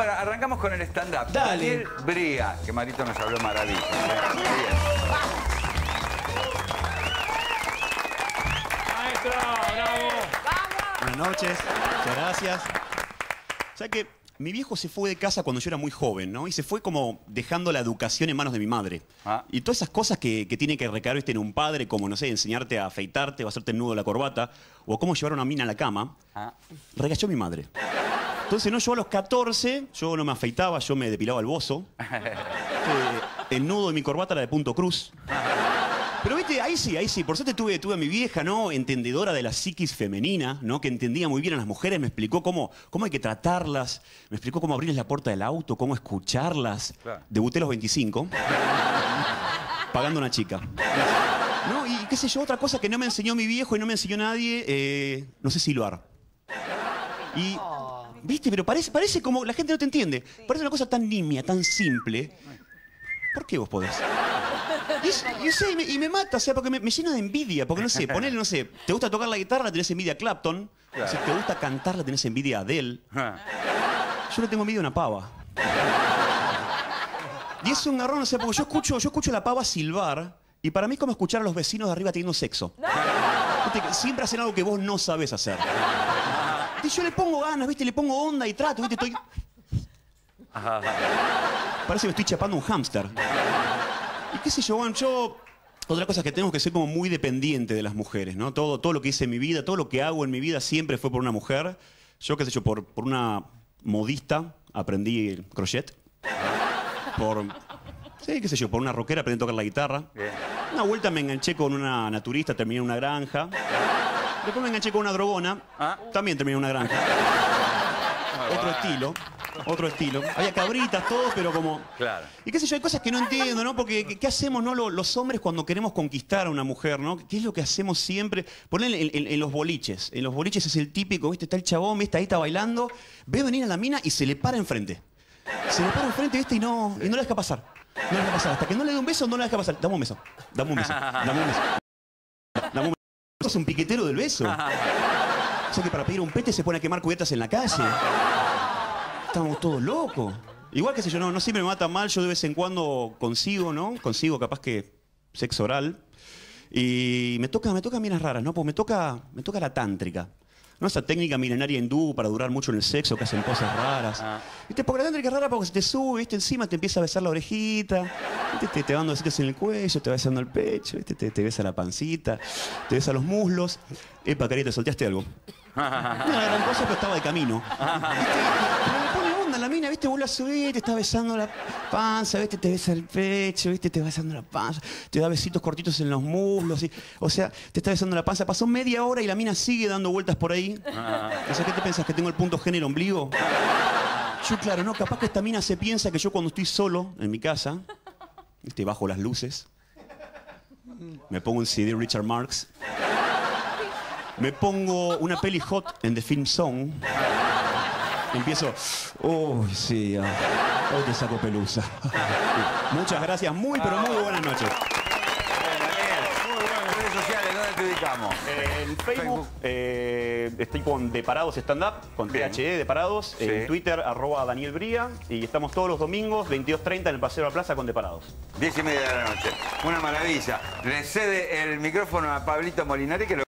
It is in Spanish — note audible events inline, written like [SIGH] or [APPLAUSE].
Bueno, arrancamos con el stand-up. Dale. Daniel Bría, que Marito nos habló maravilloso. [LAUGHS] ¿eh? Bien. Maestro, bravo. Buenas noches, muchas gracias. O sea que mi viejo se fue de casa cuando yo era muy joven, ¿no? Y se fue como dejando la educación en manos de mi madre. Ah. Y todas esas cosas que, que tiene que recaer ¿viste, en un padre, como, no sé, enseñarte a afeitarte o hacerte el nudo de la corbata, o cómo llevar a una mina a la cama, Ah. regachó mi madre. Entonces, no, yo a los 14, yo no me afeitaba, yo me depilaba el bozo. [LAUGHS] Eh, el nudo de mi corbata era de punto cruz. Pero viste, ahí sí, ahí sí. Por suerte tuve, tuve a mi vieja, ¿no? Entendedora de la psiquis femenina, ¿no? Que entendía muy bien a las mujeres, me explicó cómo, cómo hay que tratarlas, me explicó cómo abrirles la puerta del auto, cómo escucharlas. Claro. Debuté a los 25, pagando una chica. ¿No? Y qué sé yo, otra cosa que no me enseñó mi viejo y no me enseñó nadie, eh, no sé silbar. Y, viste, pero parece, parece como, la gente no te entiende, parece una cosa tan nimia, tan simple. ¿Por qué vos podés? Y, es- y yo sé, y me, y me mata, o sea, porque me, me llena de envidia. Porque no sé, ponele, no sé, te gusta tocar la guitarra, la tenés envidia a Clapton. Claro. Si te gusta cantar, la tenés envidia a Adele. Yo le tengo envidia a una pava. Y es un garrón, o sea, porque yo escucho, yo escucho a la pava silbar y para mí es como escuchar a los vecinos de arriba teniendo sexo. Siempre hacen algo que vos no sabés hacer. Y yo le pongo ganas, ¿viste? Le pongo onda y trato, ¿viste? Estoy... Parece que me estoy chapando un hámster. Y qué sé yo, bueno, yo... Otra cosa es que tengo que ser como muy dependiente de las mujeres, ¿no? Todo, todo lo que hice en mi vida, todo lo que hago en mi vida siempre fue por una mujer. Yo, qué sé yo, por, por una modista aprendí el crochet. Por... Sí, qué sé yo, por una rockera aprendí a tocar la guitarra. Bien. Una vuelta me enganché con una naturista, terminé en una granja. Después me enganché con una drogona, Ah. también terminé en una granja. Otro estilo, otro estilo. Había cabritas, todo, pero como... Claro. Y qué sé yo, hay cosas que no entiendo, ¿no? Porque ¿qué, hacemos, no? Lo- Los hombres cuando queremos conquistar a una mujer, ¿no? ¿Qué es lo que hacemos siempre? Ponele en, en- en los boliches. En los boliches es el típico, ¿viste? Está el chabón, ¿viste? Ahí está bailando, ve venir a la mina y se le para enfrente. Se le para enfrente, ¿viste? Y no, y no la deja pasar. No la deja pasar. Hasta que no le dé un beso, no la deja pasar. Dame un beso. Dame un beso. Dame un beso. Sos un piquetero del beso. [LAUGHS] O sea que para pedir un pete se pone a quemar cubetas en la calle. Estamos todos locos. Igual que sé yo, no, no siempre me mata mal, yo de vez en cuando consigo, ¿no? Consigo capaz que sexo oral. Y me toca, me toca minas raras, ¿no? Pues me toca, me toca la tántrica. ¿No? Esa técnica milenaria hindú para durar mucho en el sexo, que hacen cosas raras. Ah. ¿Viste? Porque la tántrica es rara porque se te sube, ¿viste? Encima te empieza a besar la orejita, ¿viste? Te, te va dando besitos en el cuello, te va besando el pecho, ¿viste? Te, te besa la pancita, te besa los muslos. Epa, carita, ¿solteaste algo? [LAUGHS] No era gran cosa, pero estaba de camino. [LAUGHS] la mina, ¿viste? Vos la subís, te está besando la panza, ¿viste? Te besa el pecho, ¿viste? Te va besando la panza, te da besitos cortitos en los muslos. y- O sea, te está besando la panza. Pasó media hora y la mina sigue dando vueltas por ahí. O sea, ¿qué te pensás? ¿Que tengo el punto G en el ombligo? Yo, claro, no, capaz que esta mina se piensa que yo cuando estoy solo en mi casa, ¿viste? Bajo las luces, me pongo un CD Richard Marx. Me pongo una peli hot en The Film Song. Empiezo, uy, sí, ah, hoy te saco pelusa. [LAUGHS] Muchas gracias, muy, pero muy buenas noches. Bien, Daniel. Muy bueno. Redes sociales, ¿dónde te ubicamos? En Facebook Facebook. eh, estoy con De Parados Stand Up, con. THE De Parados. Sí. En Twitter, arroba Daniel Bría. Y estamos todos los domingos, 22.30 en el Paseo de la Plaza con De Parados. Diez y media de la noche. Una maravilla. Le cede el micrófono a Pablito Molinari que lo